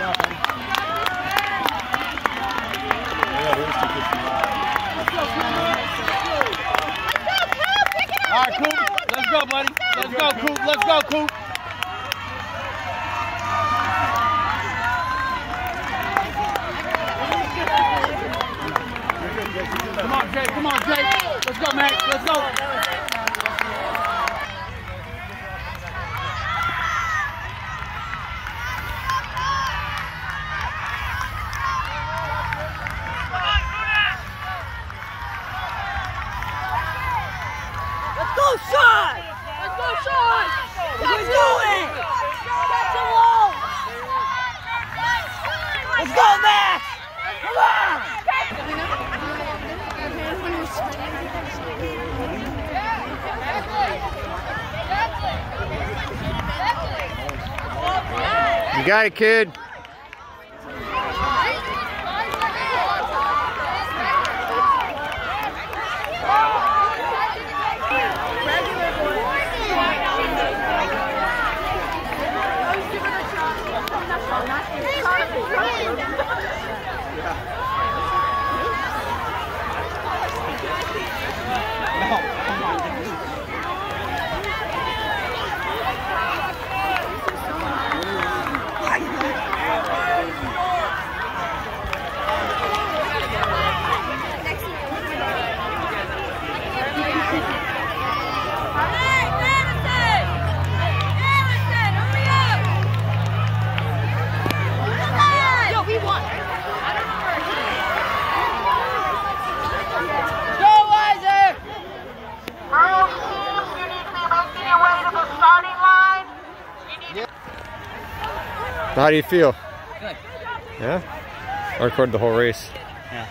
All right, Coop. Let's go, buddy. Let's go, Coop. Let's go, Coop. Come on, Jake. Come on, Jake. Let's go, Max. Let's go. Go, Sean! Let's go, Sean! Let's do it! Catch him low! Let's go, Max! Come on! You got it, kid. How do you feel? Good. Yeah? I recorded the whole race. Yeah.